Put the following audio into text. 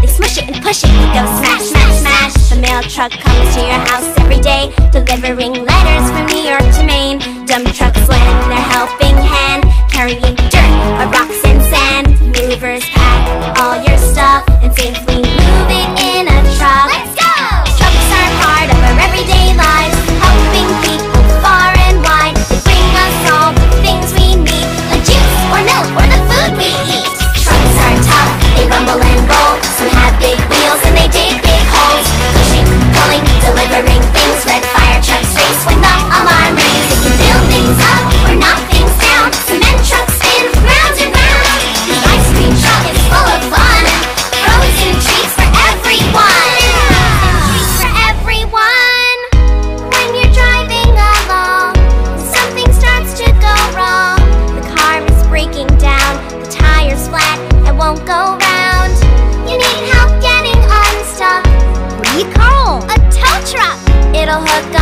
They smush it and push it. It goes smash, smash, smash. The mail truck comes to your house every day, delivering letters from New York to Maine. Dumb trucks let felt